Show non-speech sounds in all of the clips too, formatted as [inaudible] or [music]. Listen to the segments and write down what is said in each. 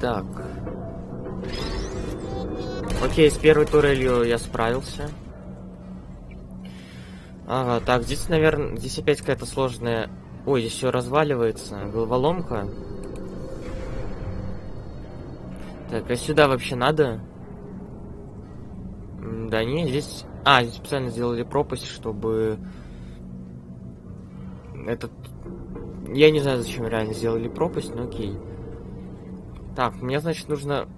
Так. Окей, с первой турелью я справился. Ага, так, здесь, наверное, здесь опять какая-то сложная... Ой, здесь все разваливается. Головоломка. Так, а сюда вообще надо? Да не, здесь... А, здесь специально сделали пропасть, чтобы... Этот... Я не знаю, зачем реально сделали пропасть, но окей. Так, мне, значит, нужно...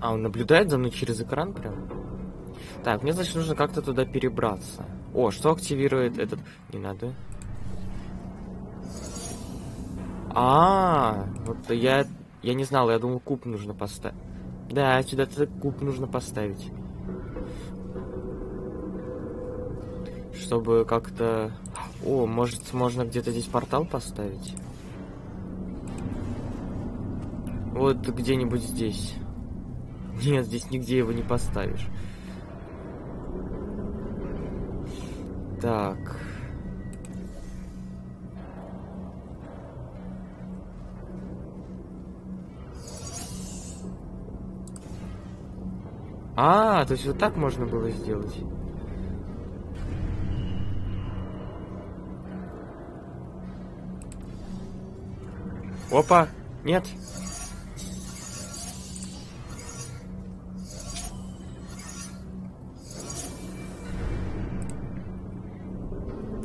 А, он наблюдает за мной через экран прям? Так, мне, значит, нужно как-то туда перебраться. О, что активирует этот... Не надо. А, вот я... Я не знал, я думал, куб нужно поставить. Да, сюда этот куб нужно поставить. Чтобы как-то... О, может, можно где-то здесь портал поставить? Вот где-нибудь здесь. Нет, здесь нигде его не поставишь. Так. А, то есть вот так можно было сделать. Опа, нет.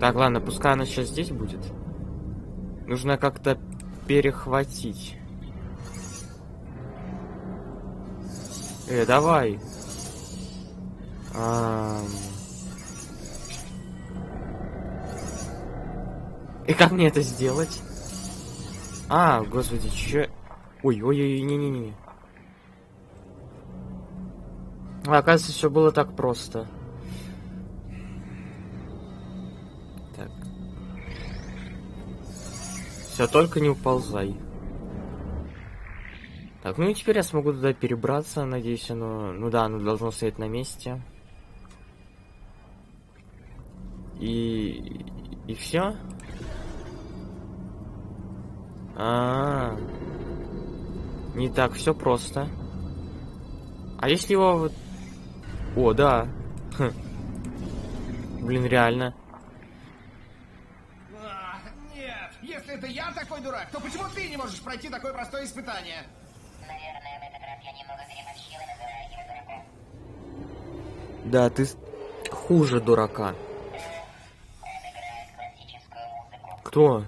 Так, ладно, пускай она сейчас здесь будет. Нужно как-то перехватить. Э, давай. Ам. И как мне это сделать? А, господи, че? Ой, ой, ой, не-не-не. А, оказывается, все было так просто. Все, только не уползай. Так, ну и теперь я смогу туда перебраться, надеюсь, оно... Ну да, оно должно стоять на месте. И... И все? А, -а, а Не так все просто. А если его вот... О, да. Хм. [laughs] Блин, реально. А, нет, если это я такой дурак, то почему ты не можешь пройти такое простое испытание? Наверное, в этот раз я немного переборщил и называю его дураком. Да, ты хуже дурака. Он играет классическую музыку. Кто?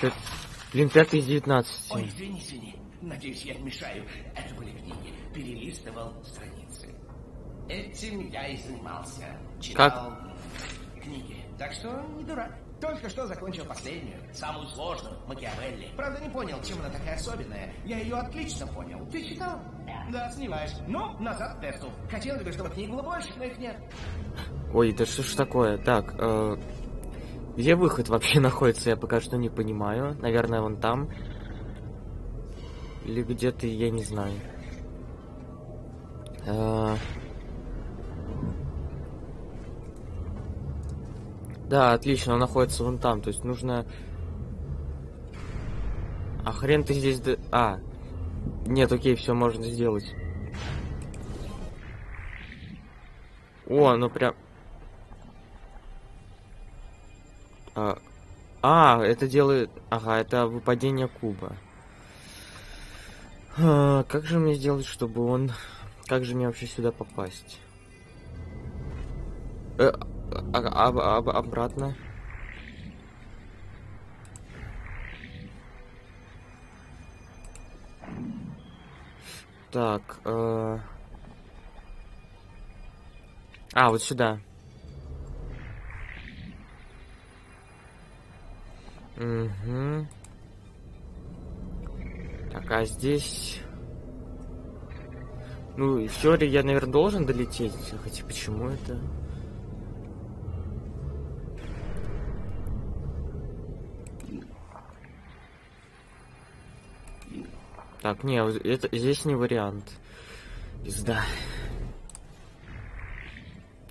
Пя- Блин, пятый из девятнадцати. Ой, извини, извини. Надеюсь, я не мешаю. Это были книги. Перелистывал страницы. Этим я и занимался. Читал книги. Так что не дурак. Только что закончил последнюю, самую сложную, Макиавелли. Правда, не понял, чем она такая особенная. Я ее отлично понял. Ты читал? Да. Да, сомневаюсь. Ну, назад к тесту. Хотел бы, чтобы книг было больше, но их нет. Ой, да что ж такое? Так, э, где выход вообще [laughs] находится, я пока что не понимаю. Наверное, вон там. Или где-то, я не знаю. Э, Да, отлично, он находится вон там. То есть нужно... А хрен ты здесь... А, нет, окей, все можно сделать. О, ну прям... А, а, это делает... Ага, это выпадение куба. А, как же мне сделать, чтобы он... Как же мне вообще сюда попасть? Э, а- а- а- об- обратно. Так, э... А, вот сюда. Угу. Так, а здесь... Ну, в теории я, наверное, должен долететь. Хотя почему это? Так, не, это, здесь не вариант. Пизда.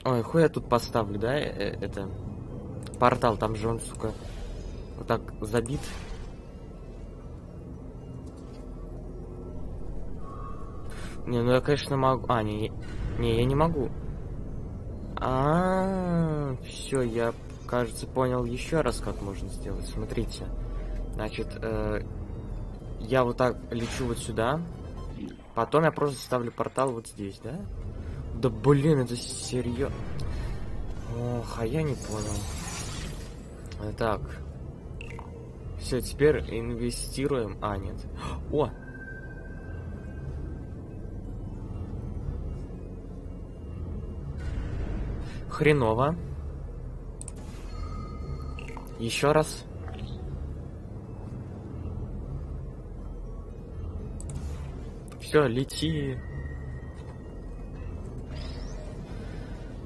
Ой, хуй я тут поставлю, да, э, э, это... Портал, там же он, сука, вот так забит. Не, ну я, конечно, могу... А, не, не я не могу. А, -а, -а все, я, кажется, понял еще раз, как можно сделать. Смотрите. Значит, э я вот так лечу вот сюда. Потом я просто ставлю портал вот здесь, да? Да блин, это серьезно. Ох, а я не понял. Э, Так. Все, теперь инвестируем. А, нет. О! Хреново. Еще раз. Все, лети.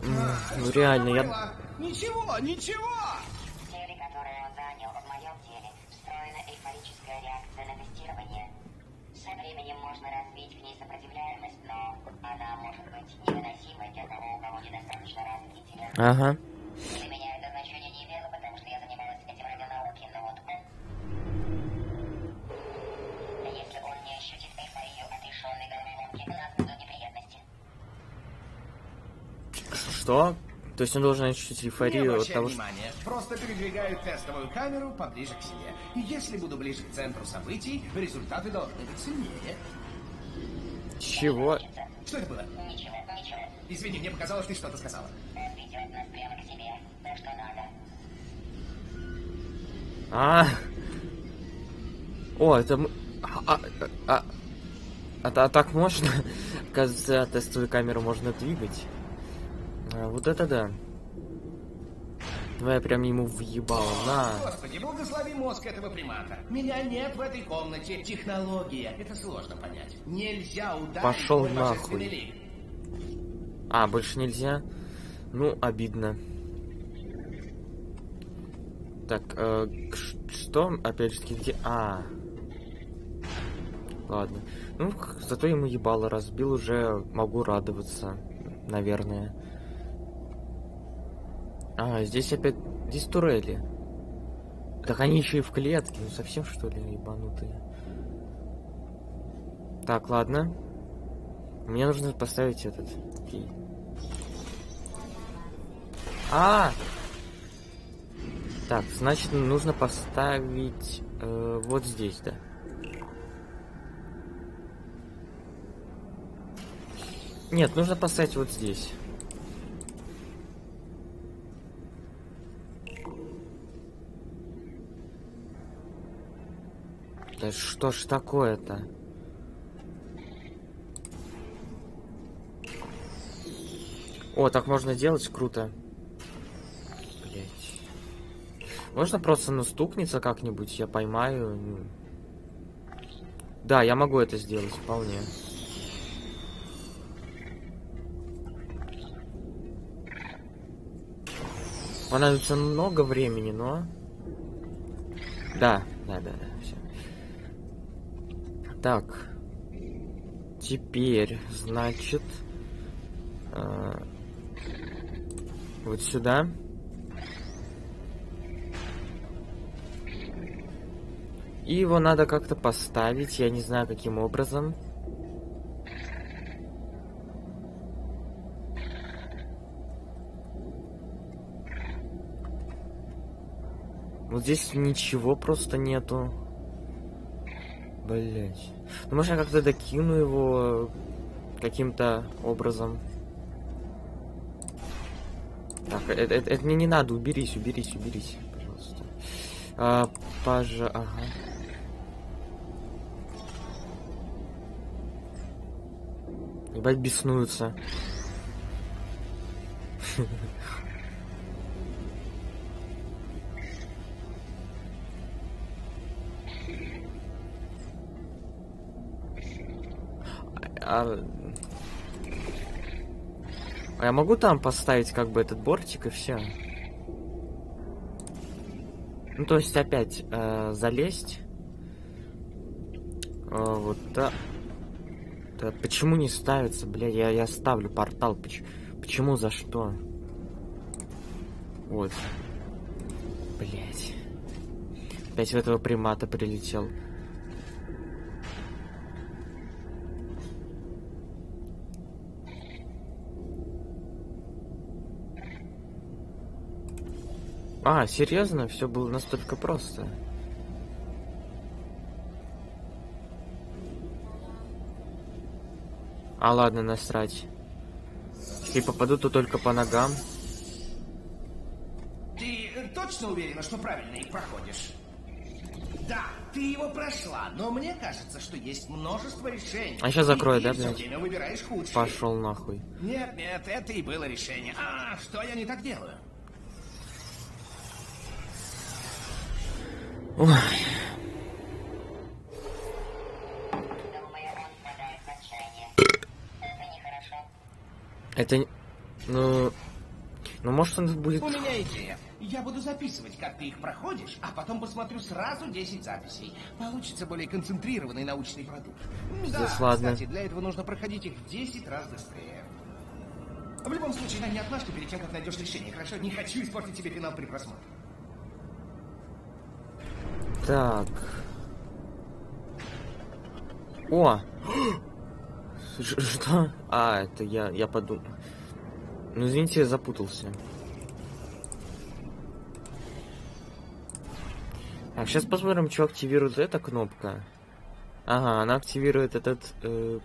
Ну реально, я... Ничего, ничего! В теле, которое он занял, в моем теле, встроена эйфорическая реакция на тестирование. Со временем можно развить к ней сопротивляемость, но она может быть невыносимой для того, у кого недостаточно развит интеллект. Ага. Что? То есть он должен ощутить эйфорию от того, что... внимания, просто передвигаю тестовую камеру поближе к себе. И если буду ближе к центру событий, результаты должны быть сильнее. Чего? Что это было? Ничего, ничего. Извини, мне показалось, ты что-то сказала. Ведет нас прямо к себе. То, что надо. А. О, это. А, а, а, а, а так можно? [laughs] Оказывается, тестовую камеру можно двигать. А, вот это да. Давай я прям ему въебала. На. Господи, благослови мозг этого примата. Меня нет в этой комнате. Технология. Это сложно понять. Нельзя ударить Пошел нахуй. А, больше нельзя? Ну, обидно. Так, э, что? Опять же где... А. Ладно. Ну, зато ему ебало разбил, уже могу радоваться, наверное. А, здесь опять... Здесь турели. Так они еще и в клетке. Ну, совсем, что ли, ебанутые? Так, ладно. Мне нужно поставить этот. Окей. А! Так, значит, нужно поставить э, вот здесь, да. Нет, нужно поставить вот здесь. Да что ж такое-то? О, так можно делать, круто. Блять. Можно просто настукниться как-нибудь, я поймаю. ну. Да, я могу это сделать, вполне. Понадобится много времени, но... Да, да, да, да. Так. Теперь, значит... э, вот сюда. И его надо как-то поставить, я не знаю каким образом. Вот здесь ничего просто нету. Блять. Ну, может, я как-то докину его каким-то образом. Так, это, это- это мне не надо, уберись, уберись, уберись, пожалуйста. А, пожа... Ага. Ебать беснуются. [laughs] А... а я могу там поставить как бы этот бортик и все? Ну то есть опять э, залезть. Э, вот да. Да почему не ставится, блядь? Я, я ставлю портал. Поч- почему за что? Вот. Блять. Опять в этого примата прилетел. А, серьезно? Все было настолько просто. А ладно, насрать. Если попаду, то только по ногам. Ты э, точно уверена, что правильно их проходишь? Да, ты его прошла, но мне кажется, что есть множество решений. А сейчас закрою, да, блядь? Пошел нахуй. Нет, нет, это и было решение. А, что я не так делаю? Ой. Это Ну... Ну, может, он будет... У меня идея. Я буду записывать, как ты их проходишь, а потом посмотрю сразу 10 записей. Получится более концентрированный научный продукт. Да, ладно. кстати, для этого нужно проходить их в 10 раз быстрее. В любом случае, дай мне отмашку перед тем, как найдешь решение, хорошо? Не хочу испортить тебе финал при просмотре. Так. О! Что? А, это я, я подумал. Ну, извините, я запутался. Так, сейчас посмотрим, что активирует эта кнопка. Ага, она активирует этот э,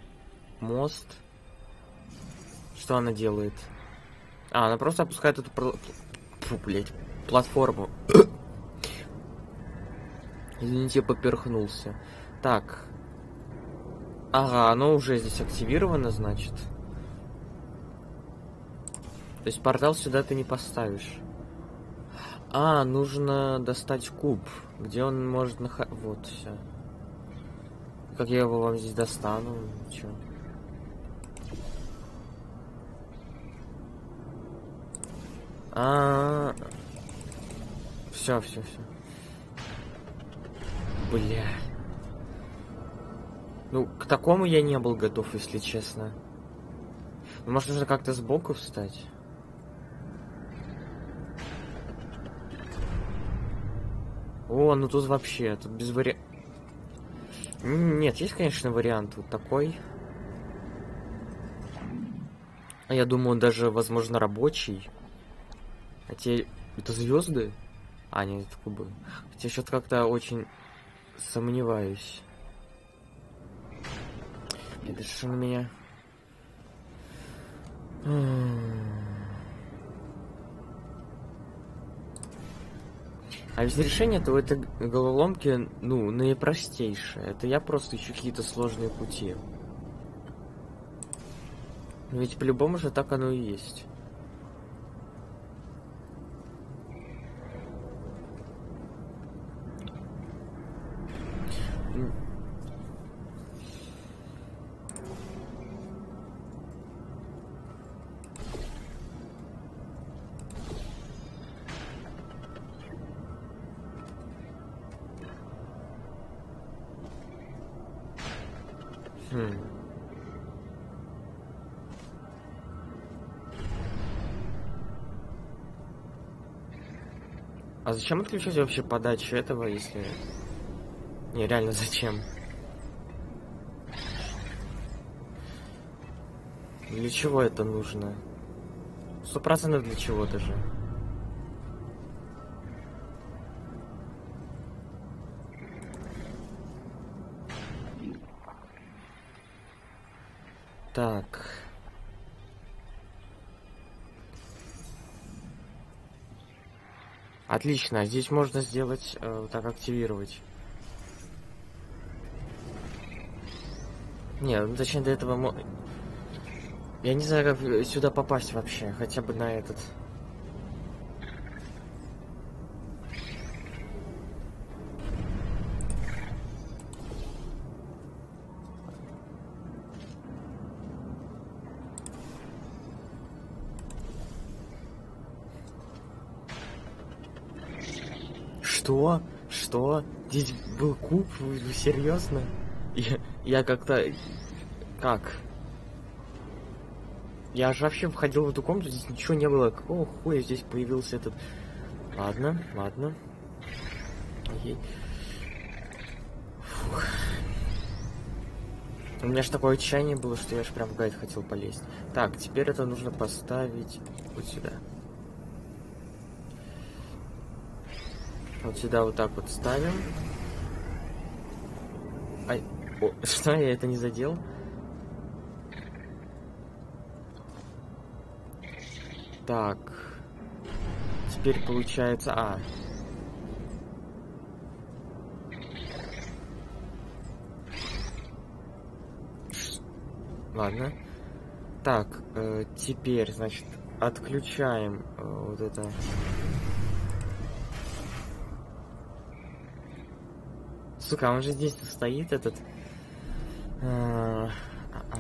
мост. Что она делает? А, она просто опускает эту Фу, блядь, платформу. Извините, поперхнулся. Так. Ага, оно уже здесь активировано, значит. То есть портал сюда ты не поставишь. А, нужно достать куб. Где он может находиться? Вот, все. Как я его вам здесь достану? Чё? А, все, все, все. Бля. Ну, к такому я не был готов, если честно. Ну, может, нужно как-то сбоку встать? О, ну тут вообще, тут без варианта. Нет, есть, конечно, вариант вот такой. А Я думаю, он даже, возможно, рабочий. Хотя это звезды? А, нет, это кубы. Хотя что-то как-то очень сомневаюсь. Это что на меня? А ведь решение-то у этой головоломки, ну, наипростейшее. Это я просто ищу какие-то сложные пути. Ведь по-любому же так оно и есть. А зачем отключать вообще подачу этого, если... Не, реально зачем? Для чего это нужно? Сто процентов для чего-то же. Так. Отлично, здесь можно сделать, э, так активировать. Не, ну точнее до этого. Я не знаю, как сюда попасть вообще, хотя бы на этот. Что? Здесь был куб? Вы, вы серьезно? Я, я как-то... Как? Я же вообще входил в эту комнату, здесь ничего не было. Какого хуя здесь появился этот... Ладно, ладно. Окей. Фух. У меня же такое отчаяние было, что я же прям в гайд хотел полезть. Так, теперь это нужно поставить вот сюда. Вот сюда вот так вот ставим. Ай, о, [laughs] что, я это не задел? Так. Теперь получается... А. Ладно. Так, э, теперь, значит, отключаем э, вот это. Сука, он же здесь стоит, этот... А, а, а.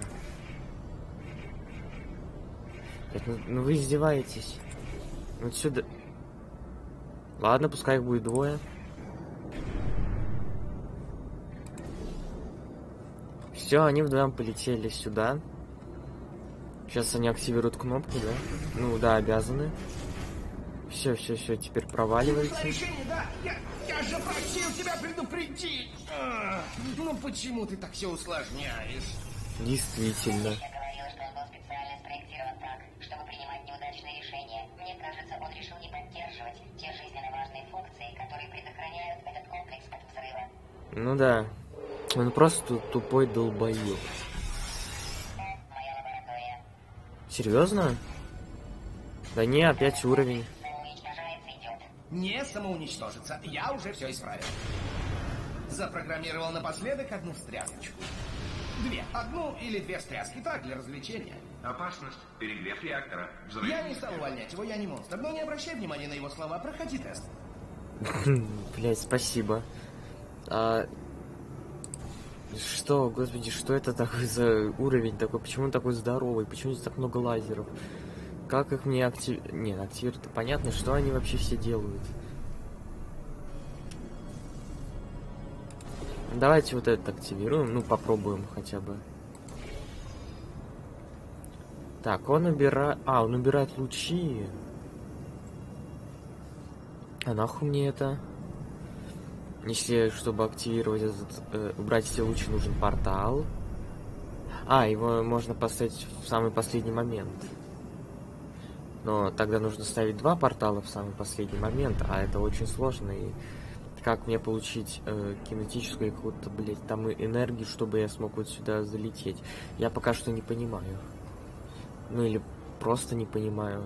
Ну, ну вы издеваетесь. Вот сюда... Ладно, пускай их будет двое. Все, они вдвоем полетели сюда. Сейчас они активируют кнопку, да? Ну да, обязаны. Все, все, все, теперь проваливайте. Решение, да? Я, я же просил тебя предупредить. А, ну почему ты так все усложняешь? Действительно. Я говорила, что он был специально спроектирован так, чтобы принимать неудачные решения. Мне кажется, он решил не поддерживать те жизненно важные функции, которые предохраняют этот комплекс от взрыва. Ну да. Он просто тупой долбоеб. Моя лаборатория Серьезно? Да не, опять уровень. Не самоуничтожиться. Я уже все исправил. Запрограммировал напоследок одну встрясочку. Две. Одну или две встряски. Так, для развлечения. Опасность. Перегрев реактора. Взрыв. Я не стал увольнять его, я не монстр. Но не обращай внимания на его слова. Проходи тест. [laughs] Блять, спасибо. А... Что, господи, что это такой за уровень такой? Почему он такой здоровый? Почему здесь так много лазеров? Как их мне актив... Не, активировать-то понятно, что они вообще все делают. Давайте вот этот активируем, ну попробуем хотя бы. Так, он убирает... А, он убирает лучи. А нахуй мне это? Если, чтобы активировать этот, э, убрать все лучи, нужен портал. А, его можно поставить в самый последний момент. Но тогда нужно ставить два портала в самый последний момент, а это очень сложно. И как мне получить э, кинетическую какую-то, блядь, там энергию, чтобы я смог вот сюда залететь? Я пока что не понимаю. Ну или просто не понимаю.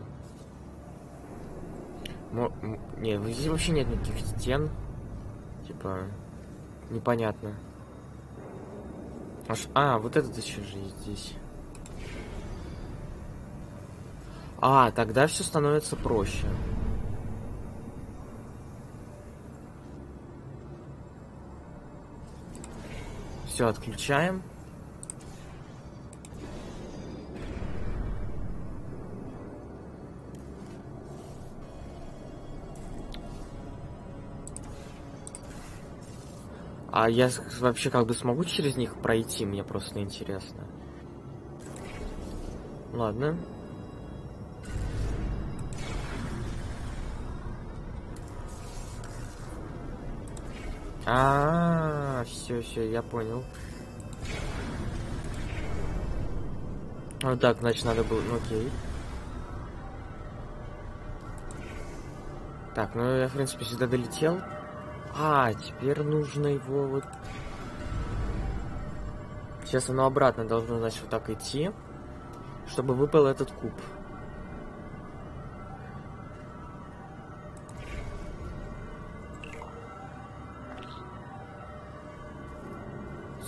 Мо- не, здесь вообще нет никаких стен. Типа, непонятно. Аж, а, вот этот еще же здесь. А, тогда все становится проще. Все, отключаем. А я вообще как бы смогу через них пройти, мне просто интересно. Ладно. А, все, все, я понял. Вот так, значит, надо было. Ну окей. Так, ну я, в принципе, сюда долетел. А, теперь нужно его вот... Сейчас оно обратно должно, значит, вот так идти, чтобы выпал этот куб.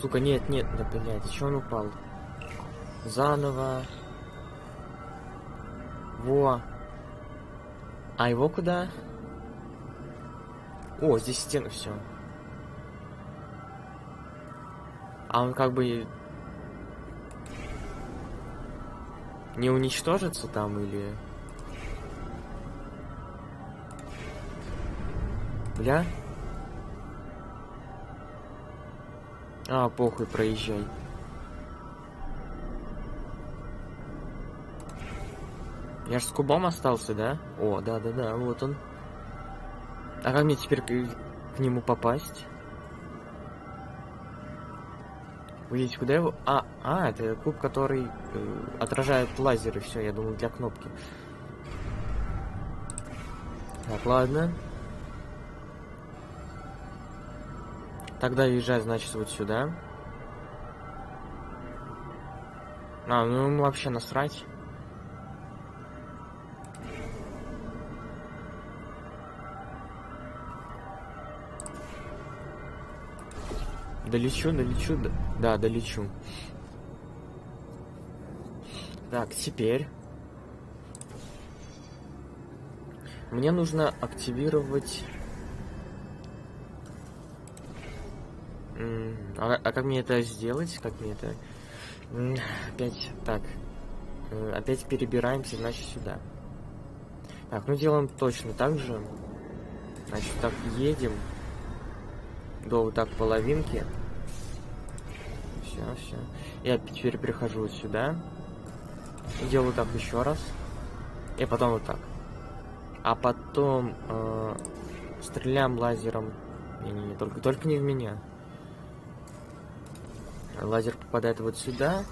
Сука, нет, нет, да блядь, чё он упал? Заново. Во. А его куда? О, здесь стены, все. А он как бы не уничтожится там или... Бля? А, похуй, проезжай. Я ж с кубом остался, да? О, да-да-да, вот он. А как мне теперь к, к нему попасть? Вы видите, куда его... А, а, это куб, который э, отражает лазеры. Все, я думал, для кнопки. Так, ладно. Тогда езжай, значит, вот сюда. А, ну ему вообще насрать. Долечу, долечу, да, да, долечу. Так, теперь мне нужно активировать. А, а как мне это сделать? Как мне это? Опять так. Э, Опять перебираемся, значит, сюда. Так, ну делаем точно так же. Значит, так едем до вот так половинки. Все, все. Я теперь перехожу вот сюда. Делаю так еще раз. И потом вот так. А потом э, стреляем лазером. Не-не-не, только, только не в меня. Лазер попадает вот сюда.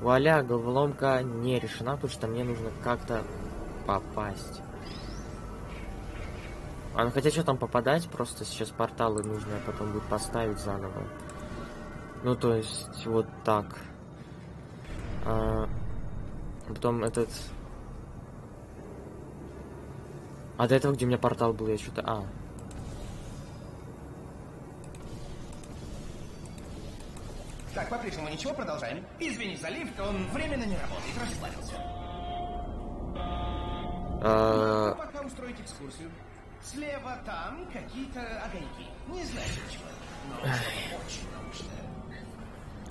Вуаля, головоломка не решена, потому что мне нужно как-то попасть. А ну хотя что там попадать, просто сейчас порталы нужно потом будет поставить заново. Ну то есть вот так. А, потом этот... А до этого, где у меня портал был, я что-то... А, Так, по-прежнему ничего, продолжаем. Извини за лифт, он временно не работает, расплавился. а, Пока устроить экскурсию. Слева там какие-то огоньки. Не знаю чего. Но очень научное.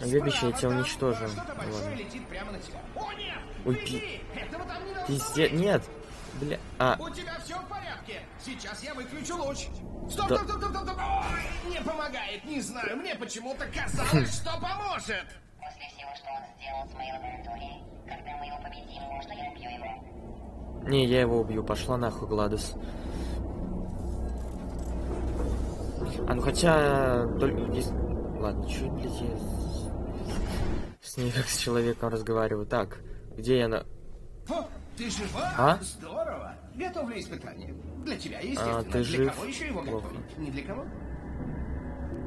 следующее я Справа тебя уничтожу. Что-то большое Ладно. летит прямо на тебя. О, нет! Ой, должно Пиздец, нет! Бля, а, У тебя все в порядке. Сейчас я выключу луч. Стоп, Да- стоп, стоп, стоп, стоп, стоп. Ой, не помогает, не знаю. Мне почему-то казалось, что поможет. После всего, что он сделал с моей лабораторией, когда мы его победим, можно я убью его? не, я его убью, пошла нахуй, Гладус. А ну хотя, только здесь... Ладно, чё, блядь, я с- с ней как с человеком разговариваю. Так, где я на... Ты жива? А? Здорово. Готовлю испытание. Для тебя, естественно. А, ты для жив? кого еще его Плохо. готовить? Не для кого?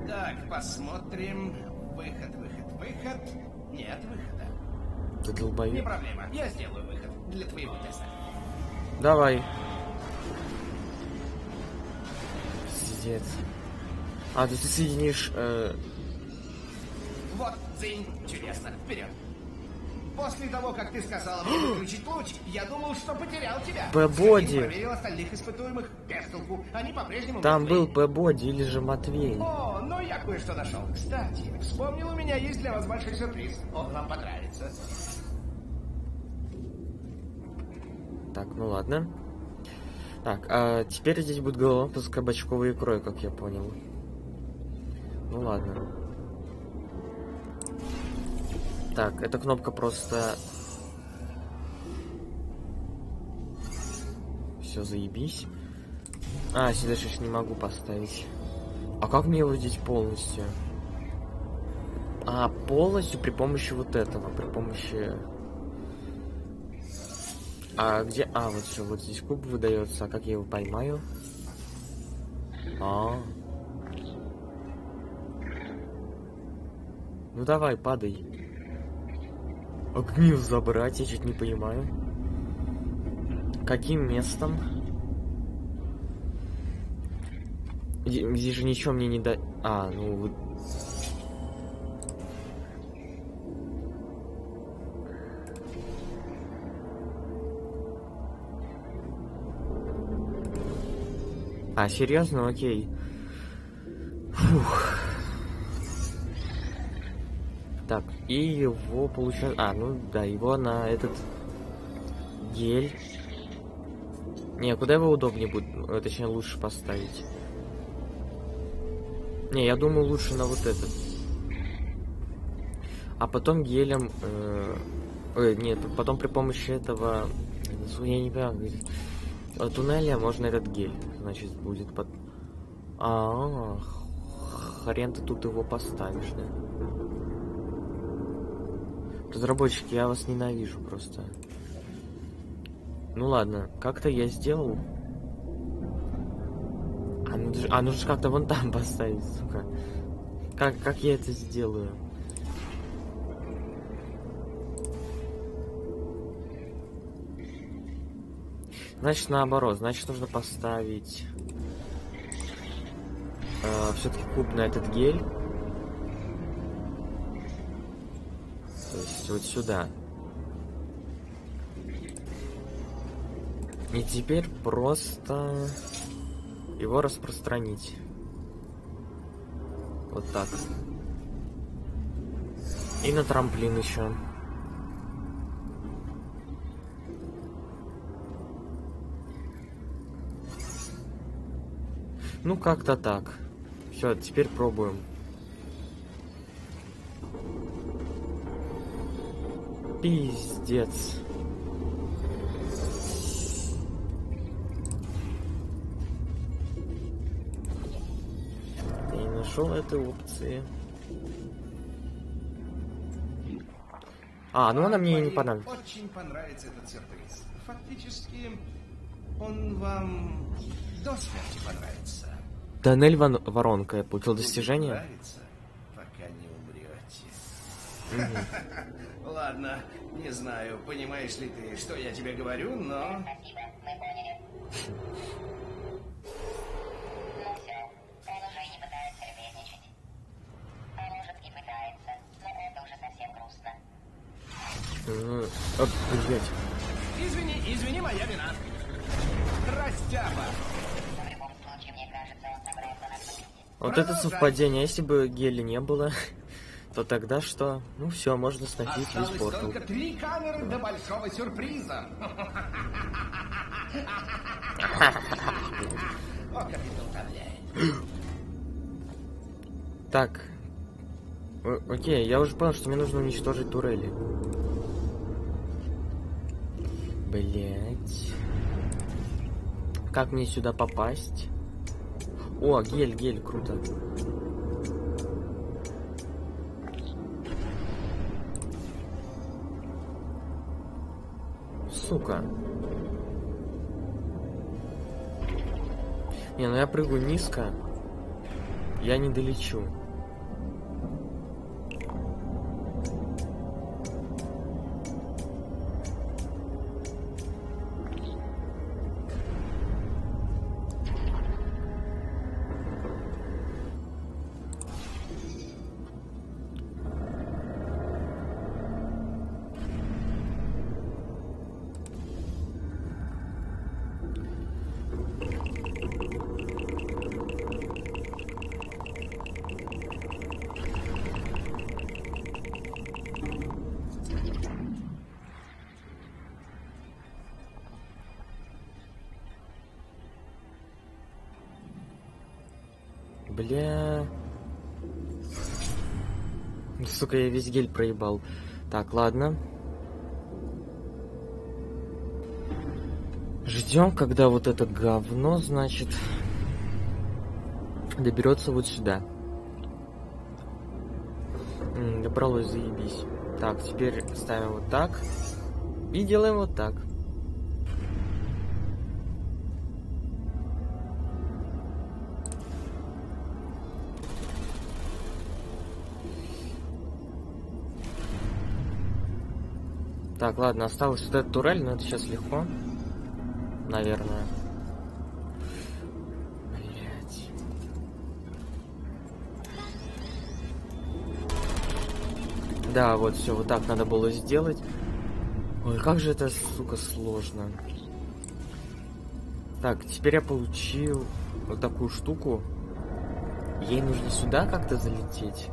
Так, посмотрим. Выход, выход, выход. Нет выхода. Ты Не долбоёб? проблема. Я сделаю выход для твоего теста. Давай. Пиздец. А, ты, ты соединишь... э, Вот, дзынь. Чудесно. Вперед. После того, как ты сказала мне [gasps] выключить луч, я думал, что потерял тебя. Сходил, проверил остальных испытуемых. Без толку. Они по-прежнему Там мертвы. был П-боди или же Матвей. О, ну я кое-что нашел. Кстати, вспомнил, у меня есть для вас большой сюрприз. Он вам понравится. Так, ну ладно. Так, а теперь здесь будет головоломка с кабачковой икрой, как я понял. Ну ладно. Так, эта кнопка просто... Все, заебись. А, сюда сейчас не могу поставить. А как мне его здесь полностью? А, полностью при помощи вот этого, при помощи... А где? А, вот все, вот здесь куб выдается. А как я его поймаю? А. Ну давай, падай. Огню забрать, я чуть не понимаю. Каким местом? Здесь же ничего мне не да... А, ну... А, серьезно? Окей. И его получается... А, ну да, его на этот гель. Не, куда его удобнее будет, э, точнее лучше поставить? Не, я думаю лучше на вот этот. А потом гелем... Э, э, нет, потом при помощи этого... Я не понимаю, э, туннеля можно этот гель, значит, будет под... А, хрен ты тут его поставишь, да? Разработчики, я вас ненавижу просто. Ну ладно, как-то я сделал. А, ну, а нужно ж как-то вон там [laughs] поставить, сука. Как, как я это сделаю? Значит, наоборот. Значит, нужно поставить... все-таки куб на этот гель. Есть вот сюда. И теперь просто его распространить. Вот так. И на трамплин еще. Ну, как-то так. Все, теперь пробуем. Пиздец. Я не нашел этой опции. А, ну она мне не понадобится. Очень понравится этот сюрприз. Фактически, он вам до смерти понравится. Тоннель вон- воронка. Я получил достижение. пока не умрете. [laughs] Ладно, не знаю, понимаешь ли ты, что я тебе говорю, но... Спасибо, мы поняли. Ну все, он уже и не пытается любезничать. А может и пытается, но это уже совсем грустно. Оп, блядь. Извини, извини, моя вина. Растяпа! Но в любом случае, мне кажется, он собрался нас победить. Вот это совпадение. Если бы гели не было, то тогда что? Ну все, можно сносить весь портал. только три камеры до большого сюрприза. Так. О- окей, я уже понял, что мне нужно уничтожить турели. Блять. Как мне сюда попасть? О, гель, гель, круто. Сука. Не, ну я прыгаю низко. Я не долечу. Бля. Сука, я весь гель проебал. Так, ладно. Ждем, когда вот это говно, значит, доберется вот сюда. М, Добралось, заебись. Так, теперь ставим вот так. И делаем вот так. Так, ладно, осталось вот эта турель, но это сейчас легко. Наверное. Блять. Да, вот все, вот так надо было сделать. Ой, как же это, сука, сложно. Так, теперь я получил вот такую штуку. Ей нужно сюда как-то залететь.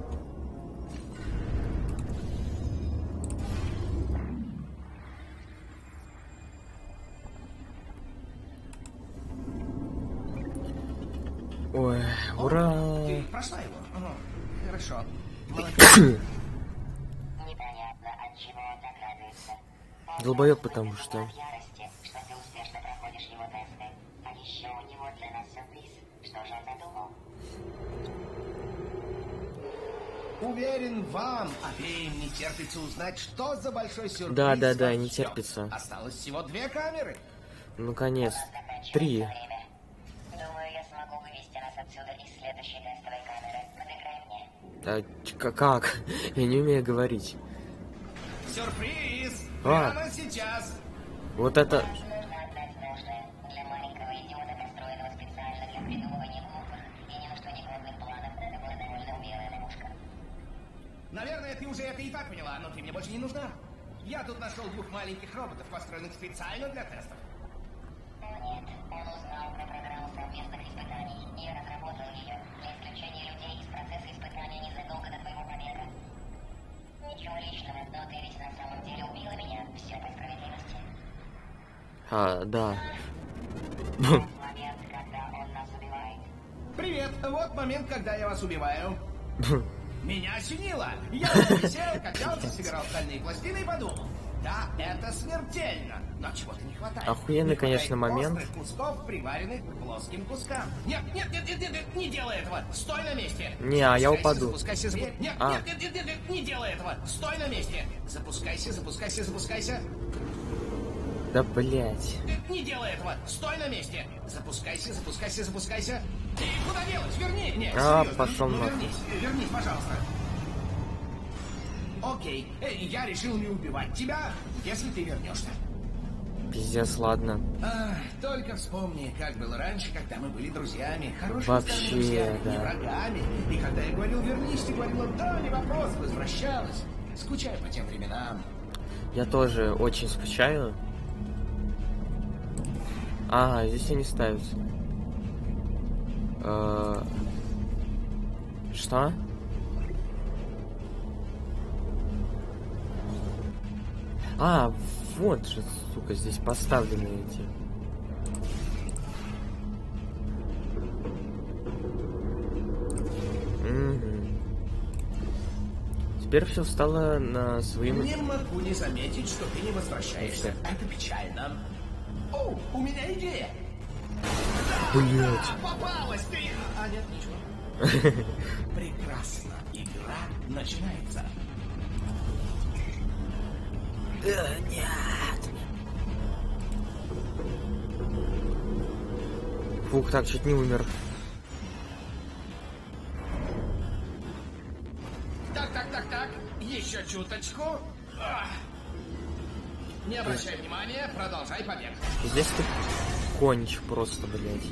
Же он задумал? Уверен, вам обеим не терпится узнать, что за большой сюрприз. Да, да, да, не терпится. Осталось всего две камеры. Наконец. Заканчивается Три. время. Думаю, я смогу вывести отсюда из следующей тестовой камеры. Подыграй мне. А, как? [laughs] Я не умею говорить. Сюрприз! А. Прямо сейчас! Вот это... Нужно отдать должное. Для маленького идиота, построенного специально для придумывания глупых и ни на что не годных планов, это была довольно умелая ловушка. Наверное, ты уже это и так поняла, но ты мне больше не нужна. Я тут нашел двух маленьких роботов, построенных специально для тестов. О нет, он узнал про программу совместных испытаний и разработал ее для исключения людей из процесса испытания незадолго до твоего побега. Ничего личного, но ты ведь на самом деле убила меня. Все по справедливости. А, да. Момент, когда он нас убивает. Привет, вот момент, когда я вас убиваю. [laughs] Меня осенило. Я [laughs] вот сел, качался, собирал стальные пластины и подумал. Да, это смертельно, но чего-то не хватает. Охуенный, Не хватает конечно, момент. кусков, приваренных к плоским кускам. Нет, нет, нет, нет, нет, нет, не делай этого. Стой на месте. Не, а я упаду. Запускайся, запу- Нет, А. нет, нет, нет, нет, нет, не делай этого. Стой на месте. Запускайся, запускайся, запускайся. Да, блять. Нет, Не делай этого. Стой на месте. Запускайся, запускайся, запускайся. Ты куда делась? Верни. Нет, А, серьезно. пошел ну, нахуй. вернись, вернись, пожалуйста. Окей, Эй, я решил не убивать тебя, если ты вернешься. Пиздец, ладно. Ах, только вспомни, как было раньше, когда мы были друзьями, хорошими Вообще, друзьями, не да. врагами. И когда я говорил вернись, ты говорила, да, не вопрос, возвращалась. Скучаю по тем временам. Я тоже очень скучаю. А, здесь они ставятся. Э, Что? А, вот же, сука, здесь поставлены эти. Теперь все встало на свои... Не могу не заметить, что ты не возвращаешься. Это печально. О, у меня идея. Блять. Попалась ты! А, нет, ничего. [laughs] Прекрасно. Игра начинается. Э, Нет. Фух, так, чуть не умер. Так, так, так, так. Еще чуточку. Ах. Не обращай внимания, продолжай побег. Здесь ты кончик просто, блядь.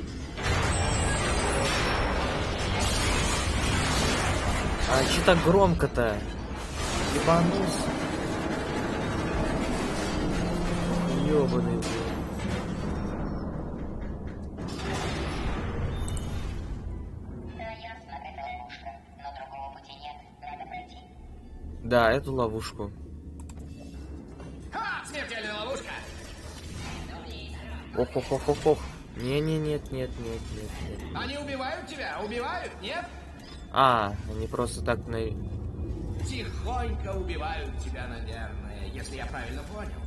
А че так громко-то? Ебанулся. Пройти. Да, эту ловушку. Ха! Смертельная ловушка! ох ох ох ох ох Не, не, нет, нет, нет, нет, нет. Они убивают тебя? Убивают? Нет? А, они просто так на... Тихонько убивают тебя, наверное, если я правильно понял.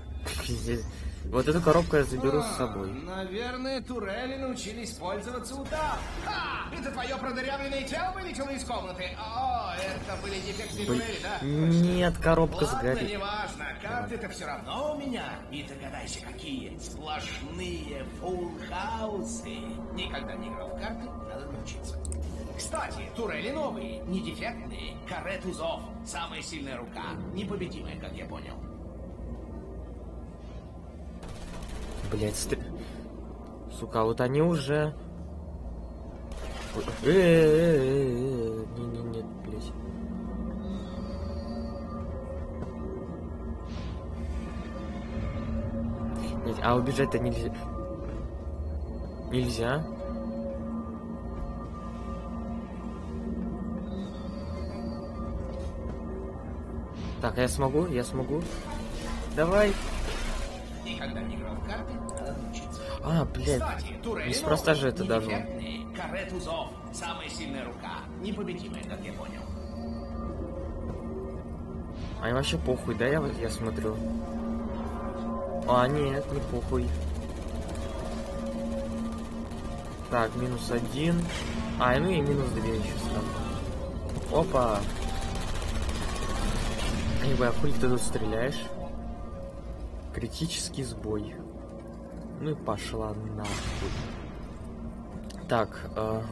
Вот эту коробку я заберу с А, собой. Наверное, турели научились пользоваться ударом. Ха! Это твое продырявленное тело вылетело из комнаты? О, это были дефектные Блин, турели, да? Нет, коробка Ладно, сгорит. неважно, карты-то все равно у меня. И догадайся, какие сплошные фулл-хаусы. Никогда не играл в карты, надо научиться. Кстати, турели новые, не дефектные. Каре тузов, самая сильная рука, непобедимая, как я понял. Блять, стр... Сука, вот они уже... Не-не-не, блять. Блядь, А убежать-то нельзя. Нельзя. Так, а я смогу? Я смогу? Давай. Никогда не играл в карты, надо научиться. А, блядь. Кстати, турели Неспроста же это должно. дефектные. Каре тузов, самая сильная рука, непобедимая, как я понял. А им вообще похуй, да, я, вот- я смотрю? А, нет, не похуй. Так, минус один. А, ну и минус две еще сразу. Опа. А хули ты тут стреляешь? Критический сбой. Ну и пошла нахуй. Так, ага.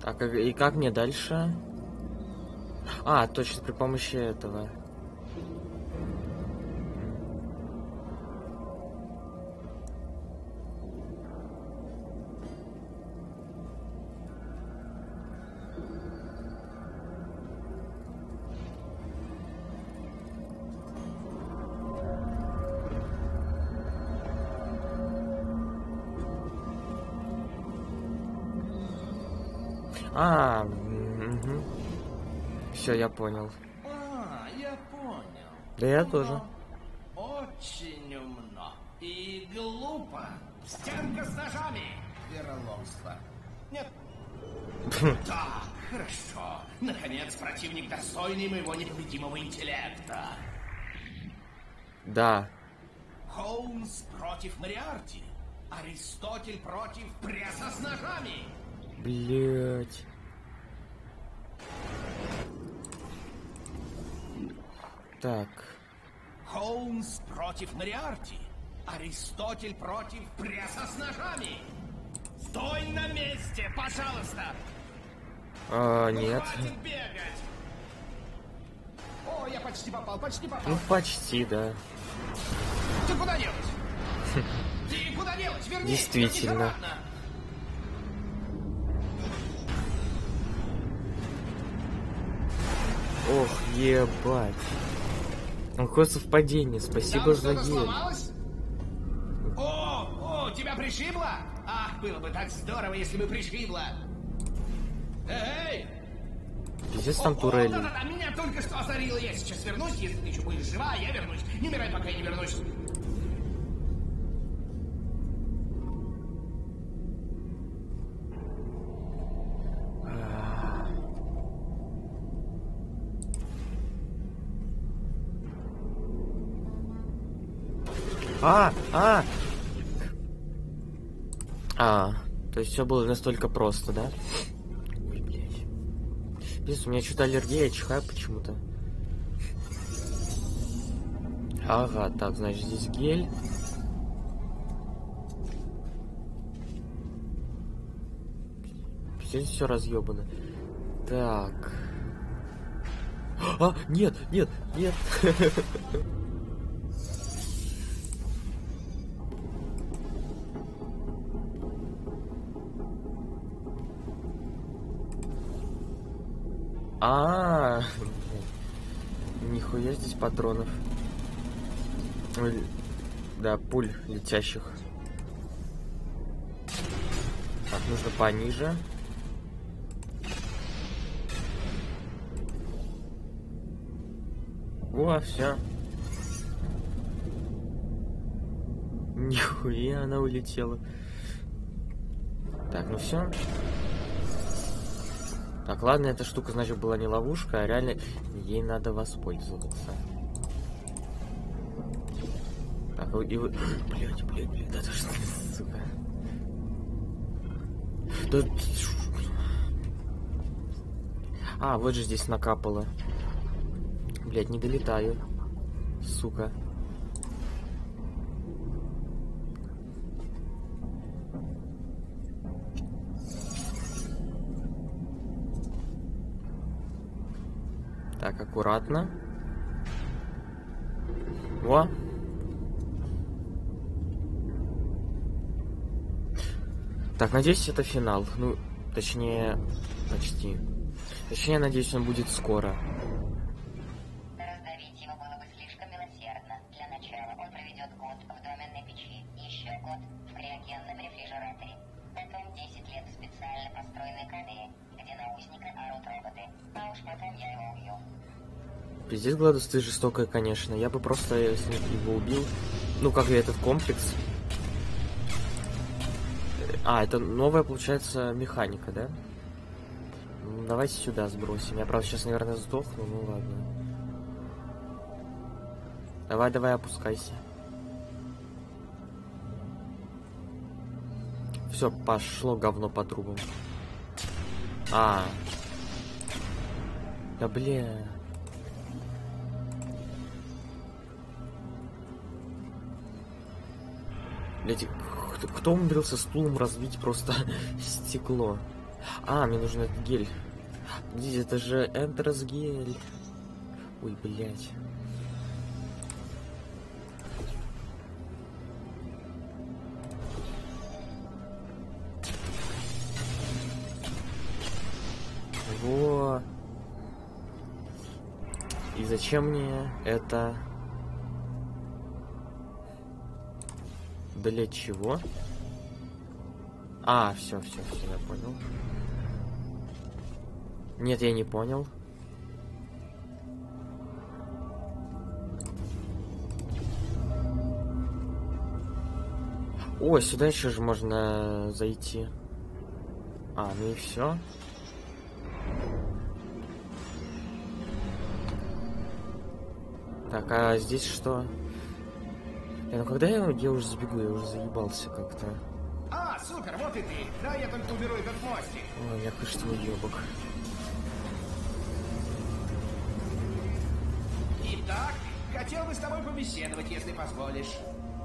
Так, а и как мне дальше? А, точно при помощи этого. Все, я понял. А, я понял. Да я тоже. Очень умно. И глупо. Стенка с ножами. Вероломство. Нет. [laughs] Так, хорошо. Наконец, противник достойный моего непобедимого интеллекта. Да. Холмс против Мариарти. Аристотель против пресса с ножами. Блять. Так. Холмс против Мариарти. Аристотель против пресса с ножами. Стой на месте, пожалуйста. А, нет. О, я почти попал, почти попал. Ну, почти, да. Ты куда делась? [laughs] Ты куда делась? Вернись, Действительно. Ох, ебать. Ну, какое совпадение, спасибо за гель. О, о, тебя пришибло? Ах, было бы так здорово, если бы пришибло. Эй! Пиздец там О, о, турели. Да-да-да, меня только что озарило. Я сейчас вернусь, если ты еще будешь жива, я вернусь. Не умирай, пока я не вернусь. А, а! А, то есть все было настолько просто, да? Ой. Пиздец, у меня что-то аллергия, я чихаю почему-то. Ага, так, значит, здесь гель. Здесь все разъебано. Так. А, нет, нет, нет. [laughs] А, нихуя здесь патронов. Да, пуль летящих. Так, нужно пониже. О, все. Нихуя она улетела. Так, ну все. Так, ладно, эта штука, значит, была не ловушка, а реально ей надо воспользоваться. Так, и вы... [gasps] Блять, блять, блять, да ты сука. Да... А, вот же здесь накапало. Блять, не долетаю. Сука. Аккуратно. Во. Так, надеюсь, это финал. Ну, точнее, почти. Точнее, надеюсь, он будет скоро. Пиздец, Гладус, ты жестокая, конечно. Я бы просто его убил. Ну, как и этот комплекс. А, это новая, получается, механика, да? Ну, давайте сюда сбросим. Я, правда, сейчас, наверное, сдохну. Ну, ладно. Давай, давай, опускайся. Все, пошло говно по трубам. А. Да бля. Блять, кто, умудрился стулом разбить просто [laughs] стекло? А, мне нужен этот гель. Подождите, это же Энтерс гель. Ой, блядь. Во. И зачем мне это? Для чего? А, все, все, все, я понял. Нет, я не понял. О, сюда еще же можно зайти. А, ну и все. Так, а здесь что? Э, ну когда я, я уже забегу, я уже заебался как-то. А, супер, вот и ты. Да, я только уберу этот мостик. Ой, я конечно уебок. Итак, хотел бы с тобой побеседовать, если позволишь.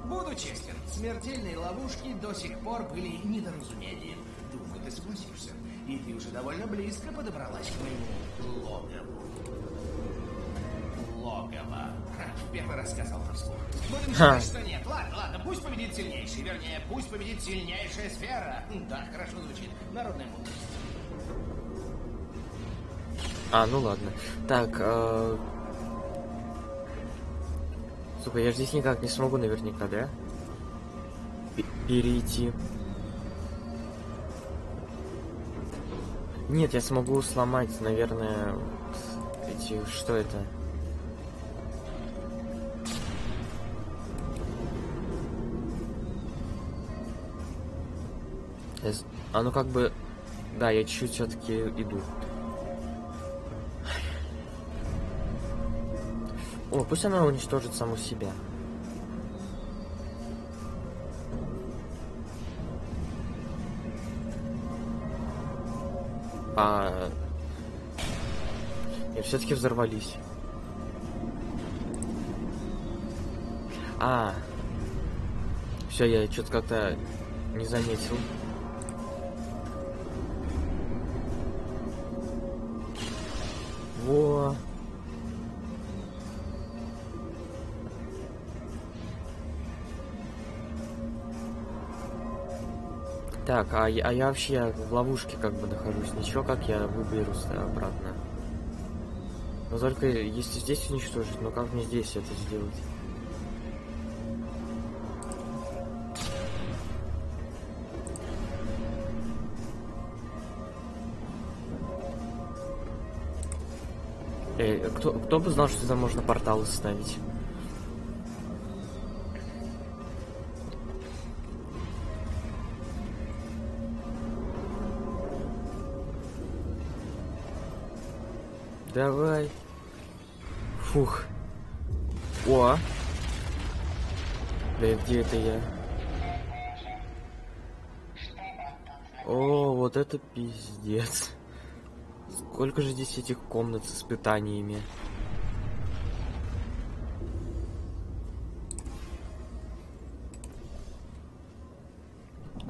Буду честен, смертельные ловушки до сих пор были недоразумением. Думаю, ты согласишься. И ты уже довольно близко подобралась к моему логову. В первый раз сказал на вслух. Будем считать, что нет. Ладно, ладно, пусть победит сильнейший. Вернее, пусть победит сильнейшая сфера. Да, хорошо звучит. Народная мудрость. А, ну ладно. Так, э... Сука, я ж здесь никак не смогу наверняка, да? П- перейти. Нет, я смогу сломать, наверное, эти... Что это? Ну как бы... Да, я чуть-чуть все-таки иду. О, пусть она уничтожит саму себя. А... И все-таки взорвались. А. Все, я что-то как-то не заметил. Так, а, а я вообще в ловушке как бы нахожусь. Ничего, как я выберусь обратно. Но только если здесь уничтожить, но как мне здесь это сделать? Эй, кто, кто бы знал, что сюда можно порталы ставить? Давай. Фух. О. Да где это я? О, вот это пиздец. Сколько же здесь этих комнат с испытаниями?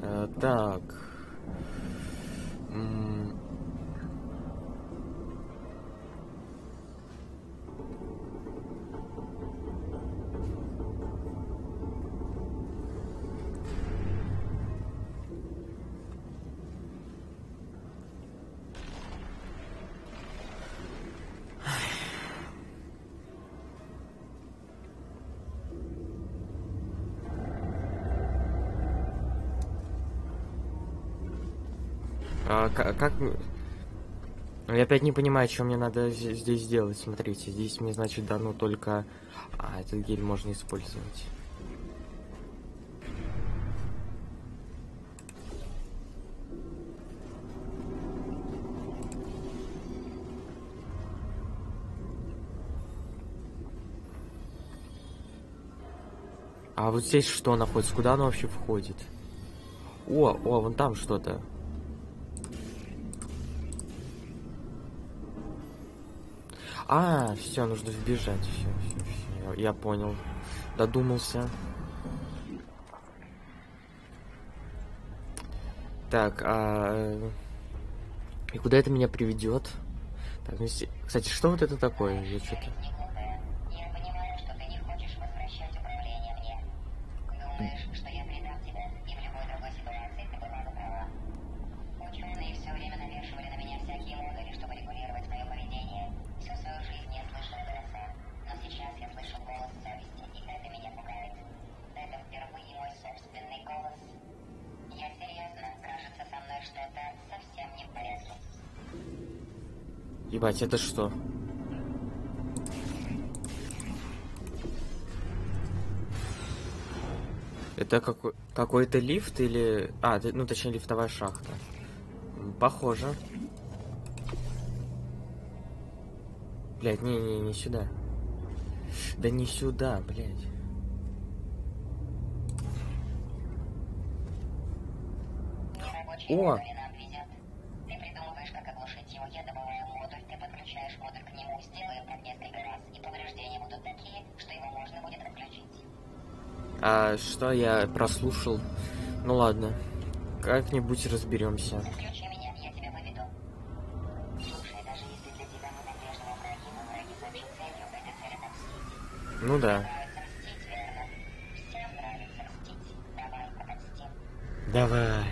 Э, так. М, А, как... Я опять не понимаю, что мне надо здесь сделать. Смотрите, здесь мне, значит, дано только... А, этот гель можно использовать. А вот здесь что находится? Куда оно вообще входит? О, о, вон там что-то. А, все, нужно вбежать. Все, все, все. Я, понял. Додумался. Так, а... э, И куда это меня приведет? Так, ну, кстати, что вот это такое? Я что-то... Ебать, это что? Это какой- какой-то лифт или... А, ну точнее лифтовая шахта. Похоже. Блять, не-не, не сюда. Да не сюда. Нерабочий О! А что я прослушал? Ну ладно. Как-нибудь разберемся. Ну да. Давай.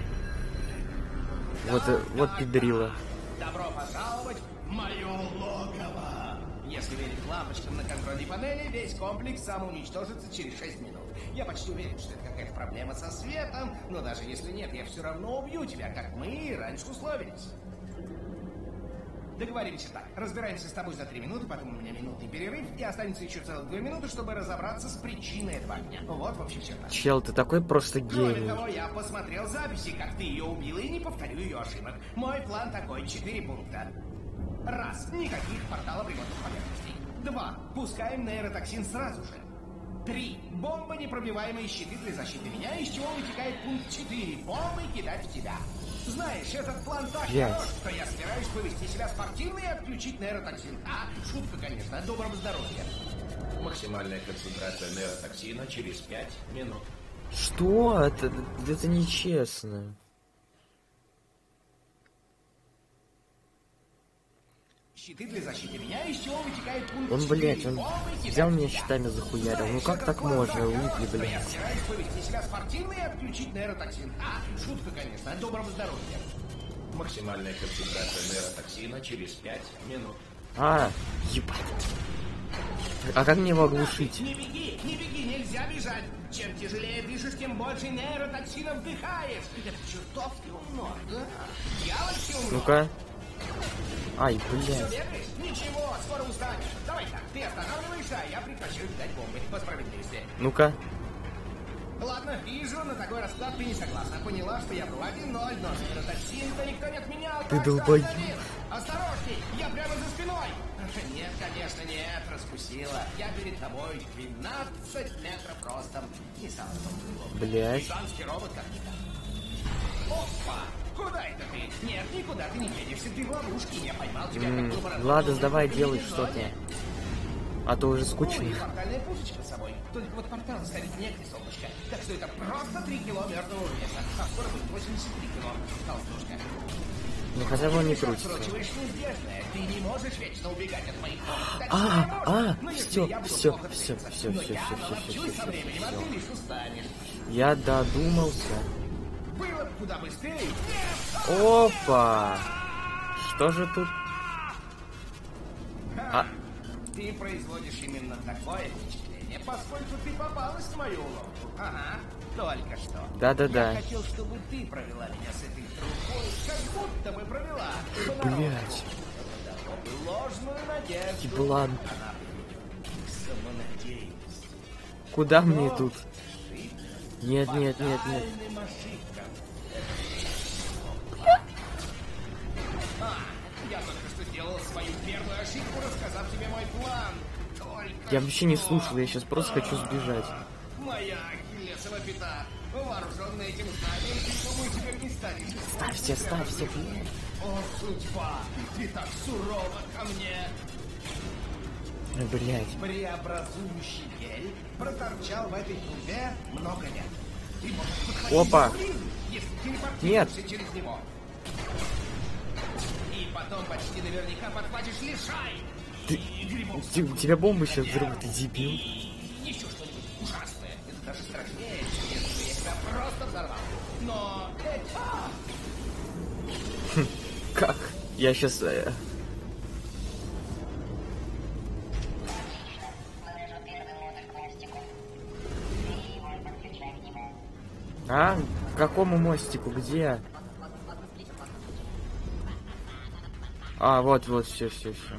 Вот, э, вот педрила. Добро пожаловать в мое логово! Если верить лампочкам на контрольной панели, весь комплекс самоуничтожится через 6 минут. Я почти уверен, что это какая-то проблема со светом, но даже если нет, я все равно убью тебя, как мы раньше условились. Договоримся так. Разбираемся с тобой за три минуты, потом у меня минутный перерыв, и останется еще целых две минуты, чтобы разобраться с причиной этого огня. Вот вообще все так. Чел, ты такой просто Кроме гений. того, я посмотрел записи, как ты ее убила, и не повторю ее ошибок. Мой план такой, четыре пункта. Раз, никаких порталов ремонтных поверхностей. Два, пускаем нейротоксин сразу же. Три, бомба непробиваемые щиты для защиты меня, из чего вытекает пункт четыре, бомбы кидать в тебя. Знаешь, этот план так хорош, что я собираюсь повести себя спортивно и отключить нейротоксин. А, шутка, конечно, доброго здоровья. Максимальная концентрация нейротоксина через 5 минут. Что? Это, это нечестно. Щиты для защиты меня, чего вытекает пункт Он, блядь, четыре, он взял меня щитами захуярил. Ну как так можно, Я блядь? повести себя спортивно и отключить нейротоксин. А, шутка, конечно, доброго здоровья. Максимальная концентрация нейротоксина через 5 минут. А, ебать. А как мне его оглушить? Не беги, не беги, нельзя бежать. Чем тяжелее дышишь, тем больше нейротоксина вдыхаешь. Это чертовски умно, да? Дьявольски умно. Ну-ка. Ай, блядь. Ничего, скоро устанешь. Давай так, ты останавливаешься, а я прекращаю кидать бомбы. По справедливости. Ну-ка. Ладно, вижу, на такой расклад ты не согласна. Поняла, что я был 1-0, но нейротоксин-то никто не отменял. Ты долбоёб. Осторожней, я прямо за спиной. [laughs] Нет, конечно, нет, раскусила. Я перед тобой 12 метров ростом. Не лоб. Блядь. Гигантский робот как никак. Опа! Куда это ты? Нет, никуда ты не едешься, ты в ловушке. Я поймал тебя М, как лабораторию. Ладно, давай в делай что-то. А то уже Ой, скучно. и портальная пушечка с собой. Только вот портал ставить негде, солнышко. Так что это просто 3 кило мертвого веса. А скоро будет 83 кило. Толстушка. Ну хотя бы он не крутится. Ты не можешь вечно убегать от моих А, а, наловчусь всё, со всё, временем, а всё. ты лишь устанешь. Я додумался. Было бы куда быстрее. Опа! Что же тут? А, Ты производишь именно такое впечатление, поскольку ты попалась в мою уловку. Ага, только что. Да-да-да. Я хотел, чтобы ты провела меня с этой трубой, как будто бы провела. блядь. Ложную надежду. Еблан. Куда мне Но тут? жить Нет, нет, нет, нет. Я только что сделал свою первую ошибку, рассказав тебе мой план. Только Я вообще не слушал, я сейчас просто хочу сбежать. Моя ахиллесова пята. Вооруженный этим знанием, ты, думаю, теперь не станешь. Ставься, ставься, блядь. О, судьба, ты так сурова ко мне. Ой, Блядь. Преобразующий гель проторчал в этой трубе много лет. Опа. Нет. Потом почти наверняка подхватишь лишай. Ты-. У те- у тебя бомбы сейчас взрывают, ты дебил. И еще что-нибудь ужасное. Это даже страшнее, чем если бы я тебя просто взорвал. Но это... Как? Я сейчас... Нему. А? К какому мостику? Где? А, вот, вот, все, все, все.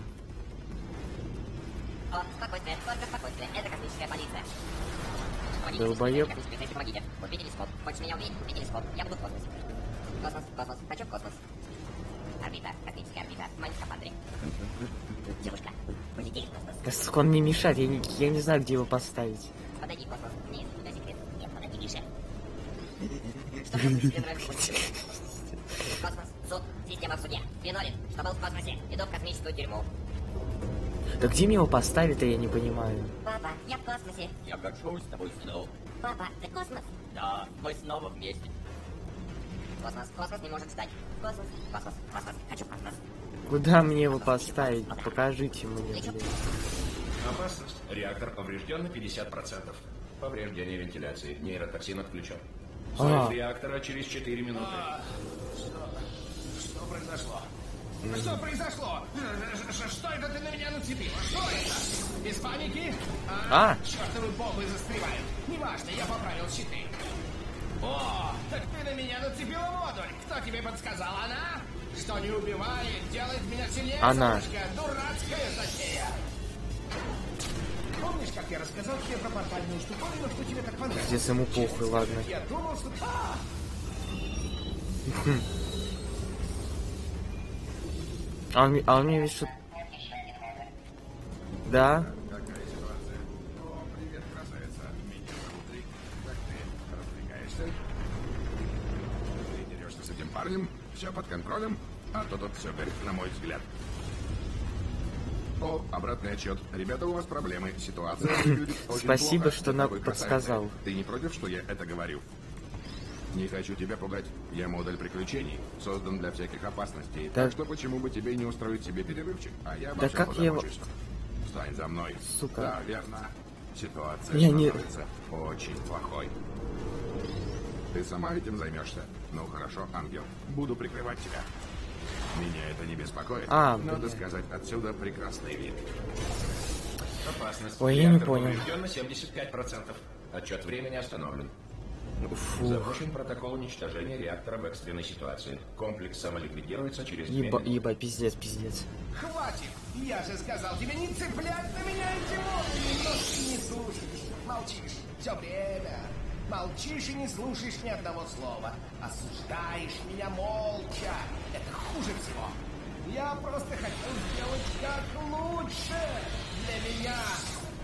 Долбоеб. Купи телескоп. Хочешь меня увидеть? Купи телескоп. Я буду в космосе. Космос, космос. Хочу в космос. Орбита, космическая орбита. В моем скафандре. Девушка, полетели в космос. Да, сука, он мне мешает, я не, я не знаю, где его поставить. Подойди в космос. Тебя секрет. Нет, подойди ближе. [laughs] Что тебе нравится [laughs] больше всего? Космос, суд, система в суде. Виновен, что был в космосе. Иду в космическую тюрьму. Да где мне его поставить-то, я не понимаю. Папа, я в космосе. Я горжусь тобой, сынок. Папа, ты космос? Да, мы снова вместе. Космос, космос не может ждать. Космос, космос, космос. Хочу космос. Куда мне его поставить? Покажите мне, блин. Опасность. Реактор поврежден на 50%. Повреждение вентиляции. Нейротоксин отключен. А. Взрыв реактора через 4 минуты. Что произошло? Что произошло? Ш- ш- Что это ты на меня нацепила? Что это? Без паники? А. Чертовы бомбы застревают. Неважно, я поправил щиты. О, так ты на меня нацепила модуль. Кто тебе подсказал? Она? Что не убивает, делает меня сильнее, Она. Дурацкая затея. Помнишь, как я рассказал тебе про портальную штуковину, что тебе так понравилось? Пиздец, ему похуй, ладно. Я думал, что... [laughs] А! А он, мне- а он мне ведь что... Да? Парнем? Все под контролем? А то тут все горит, на мой взгляд. О, обратный отчет. Ребята, у вас проблемы. Ситуация Спасибо, плохо. что Ты на- такой красавица. подсказал. Ты не против, что я это говорю? Не хочу тебя пугать. Я модуль приключений. Создан для всяких опасностей. Да- Так что почему бы тебе не устроить себе перерывчик? А я Да как я его-. Встань за мной. Сука. Да, верно. Ситуация Я не- становится очень плохой. Ты сама этим займешься? Ну хорошо, ангел. Буду прикрывать тебя. Меня это не беспокоит. А, Надо блин. сказать, отсюда прекрасный вид. Опасность. Ой, я не понял. поврежден на 75%. Отчет времени остановлен. Фу. Запущен протокол уничтожения реактора в экстренной ситуации. Комплекс самоликвидируется через Еба, еба, пиздец, пиздец. Хватит! Я же сказал тебе не цеплять на меня эти модули, но ты не слушаешь. Молчишь все время. Молчишь и не слушаешь ни одного слова. Осуждаешь меня молча. Это хуже всего. Я просто хотел сделать как лучше для меня.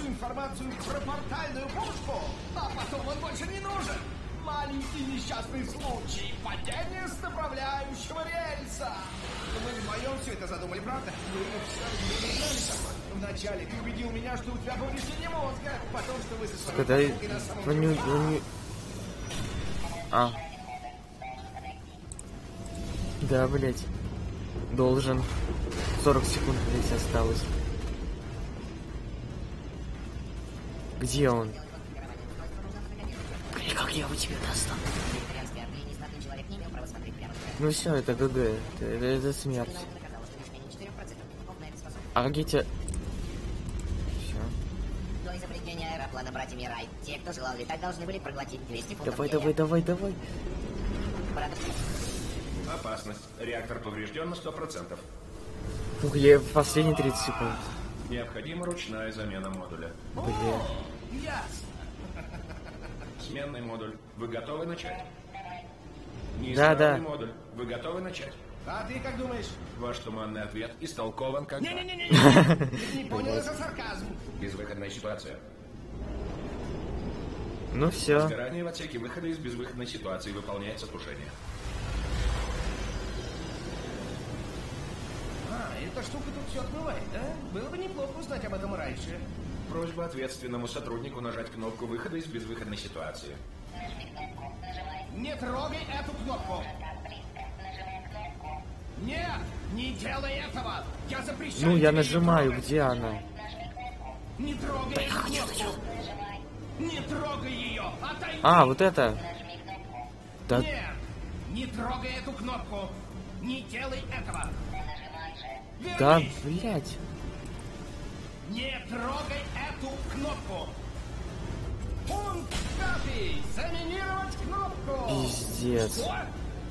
всю информацию про портальную пушку, а потом он больше не нужен. Маленький несчастный случай. Падение с направляющего рельса. Мы вдвоем все это задумали, правда? Мы все знали. Вначале ты убедил меня, что у тебя повреждение мозга, потом, что вы со своей Когда подругой на самом не- не- А. Да, блять. Должен. 40 секунд, блять, осталось. Где он? Блин, как я его тебе достану? Вегетарианский орды, незнатный человек не имел права смотреть прямо в камеру. Ну все, это ГГ. Это, это, это смерть. Наука доказала, что лишь менее 4% духов на это способны. А я тебя... Все. До изобретения аэроплана братьями Рай, те, кто желал летать, должны были проглотить 200 фунтов Давай, давай, давай, давай. Опасность. Реактор поврежден на 100%. Ух, я в последние 30 секунд. Необходима ручная замена модуля. Блин. Ясно. Сменный модуль. Вы готовы начать? Да, да. модуль. Вы готовы начать? А ты как думаешь? Ваш туманный ответ истолкован как... Не-не-не-не, не понял, это сарказм. Безвыходная ситуация. Ну все. Сгорание в отсеке выхода из безвыходной ситуации выполняется тушение. А, эта штука тут все отмывает, да? Было бы неплохо узнать об этом раньше. Просьба ответственному сотруднику нажать кнопку выхода из безвыходной ситуации. Не трогай эту кнопку! Нет, не делай этого! Я запрещаю Ну, я нажимаю, где она? Не трогай эту кнопку! Не трогай ее! Отойди! А, вот это. Да, Нет! Не трогай эту кнопку! Не делай этого! Да, блядь. Не трогай эту кнопку! Пункт пятый! Заминировать кнопку! Пиздец. Что?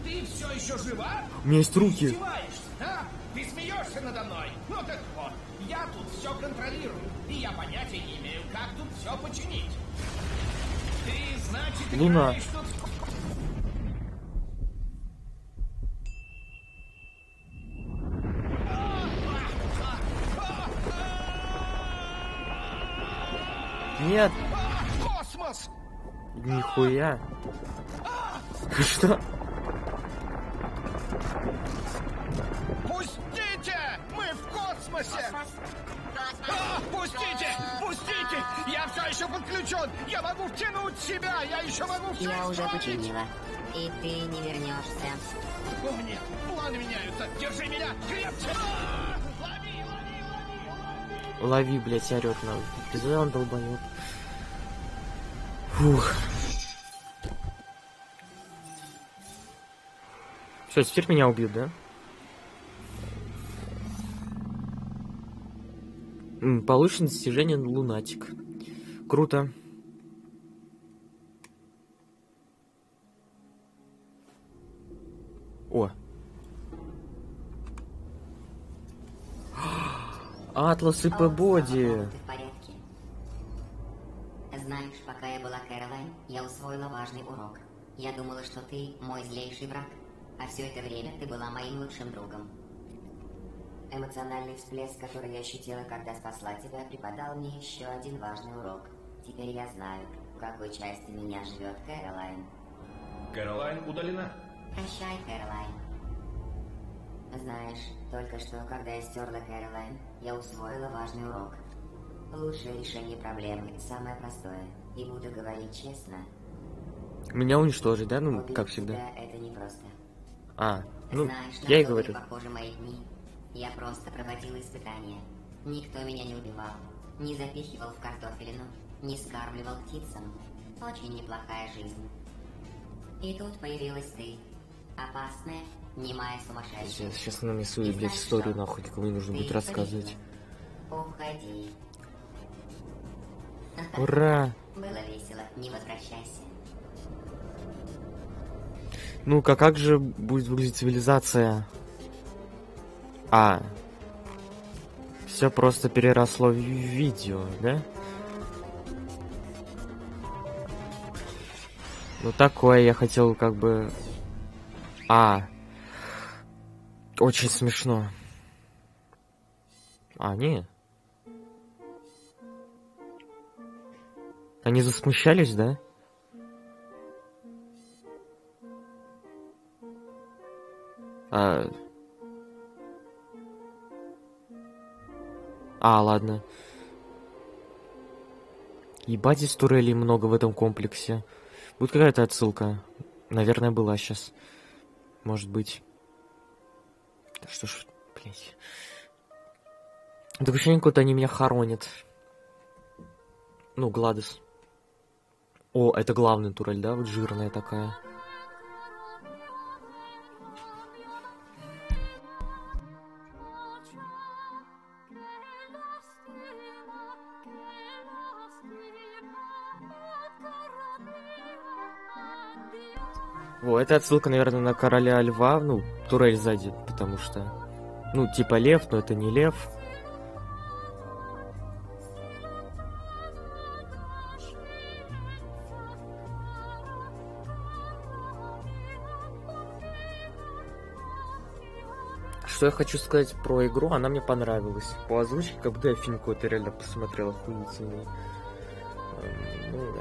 Ты все еще жива? У меня есть Ты руки. издеваешься, да? Ты смеешься надо мной? Ну так вот, я тут все контролирую, и я понятия не имею, как тут все починить. Ты, значит, Луна. играешь тут... Нет, А, космос! нихуя. Что? Пустите! Мы в космосе! А, пустите! Пустите! Я все еще подключен! Я могу втянуть себя! Я еще могу все Я уже починила. И ты не вернешься. О, нет! Планы меняются! Держи меня! Крепче! А, Лови, лови, лови, лови! Блядь, орет на Пизда он долбанет. Фух. Все, теперь меня убьют, да? М, Получено достижение Лунатик. Круто. О. [gasps] Атлас и П-боди. Ты в порядке. Знаешь, пока я была Кэролайн, я усвоила важный урок. Я думала, что ты мой злейший враг, а все это время ты была моим лучшим другом. Эмоциональный всплеск, который я ощутила, когда спасла тебя, преподал мне еще один важный урок. Теперь я знаю, в какой части меня живет Кэролайн. Кэролайн удалена. Прощай, Кэролайн. Знаешь, только что, когда я стерла Кэролайн, я усвоила важный урок. Лучшее решение проблемы самое простое. И буду говорить честно, Меня уничтожить, да? Ну, убить как всегда. тебя это непросто. А, ну, Знаешь, на я и говорю. похожи мои дни. Я просто проводила испытания. Никто меня не убивал, не запихивал в картофелину, не скармливал птицам. Очень неплохая жизнь. И тут появилась ты. Опасная, немая сумасшедшая. Сейчас она мне свою, блядь, историю нахуй никому не нужно будет рассказывать. Уходи. Ура! Было весело, не возвращайся. Ну-ка, как же будет выглядеть цивилизация? А. Все просто переросло в видео, да? Ну такое я хотел как бы... А. Очень смешно. А, не. Они засмущались, да? А... А, ладно. Ебать, здесь турелей много в этом комплексе. Будет какая-то отсылка. Наверное, была сейчас. Может быть. Да что ж, блядь. Такое ощущение, будто они меня хоронят. Ну, Гладес. О, это главная турель, да? Вот жирная такая. Во, это отсылка, наверное, на короля льва, ну, турель сзади, потому что, ну, типа лев, но это не лев. Что я хочу сказать про игру, она мне понравилась. По озвучке, как будто я фильм какой-то реально посмотрел охуительный. Эм, Ну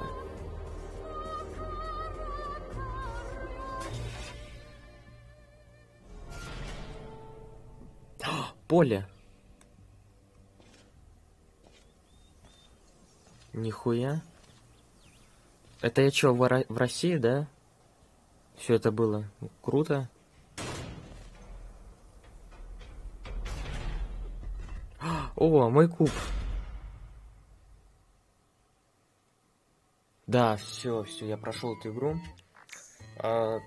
да. [gasps] Поле. Нихуя. Это я чё, в, в России, да? Все это было круто. О, мой куб. Да, все, все, я прошел эту игру. А,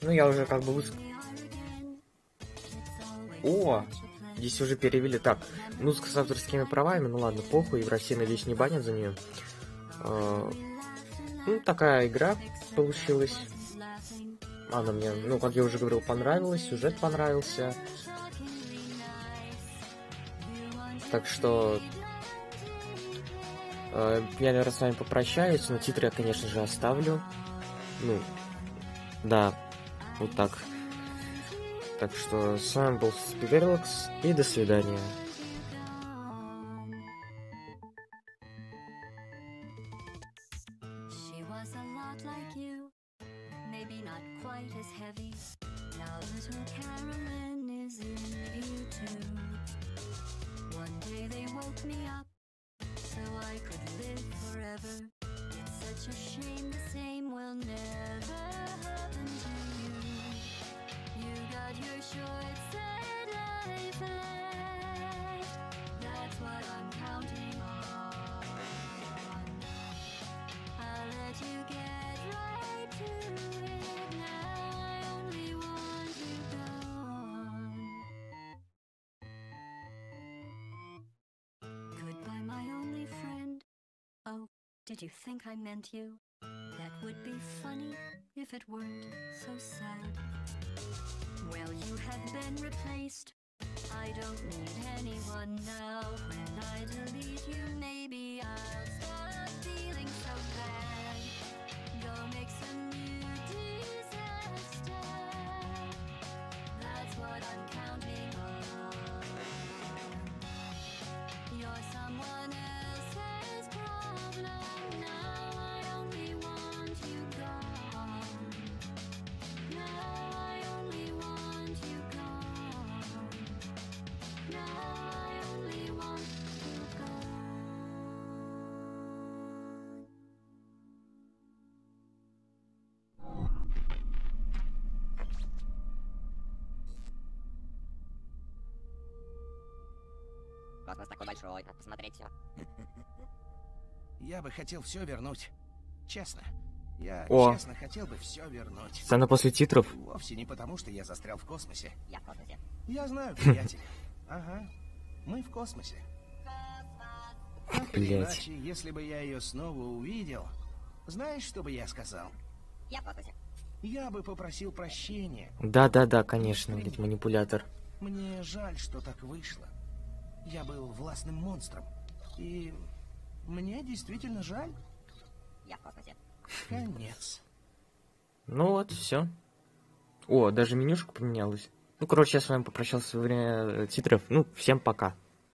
ну, я уже как бы выс... О, здесь уже перевели. Так, музыка с авторскими правами, ну ладно, похуй, в России, надеюсь, не банят за нее. А, ну, такая игра получилась. Она мне, ну, как я уже говорил, понравилась, сюжет понравился. Так что э, я, наверное, с вами попрощаюсь, но титры я, конечно же, оставлю. Ну, да, вот так. Так что с вами был Спидерлокс, и до свидания. You think I meant you? That would be funny if it weren't so sad. Well, you have been replaced. I don't need anyone now. When I delete you, maybe I'll Космос такой большой, надо посмотреть все. Я бы хотел все вернуть. Честно. Я О. честно хотел бы все вернуть. Сцена после титров. Вовсе не потому, что я застрял в космосе. Я в космосе. Я знаю, [laughs] приятель. Ага. Мы в космосе. Блять. иначе, если бы я ее снова увидел, знаешь, что бы я сказал? Я в космосе. Я бы попросил прощения. Да-да-да, конечно, блядь, манипулятор. Мне жаль, что так вышло. Я был властным монстром. И мне действительно жаль. Я в космосе. Конец. Ну вот, все. О, даже менюшка поменялась. Ну, короче, я с вами попрощался во время э, титров. Ну, всем пока.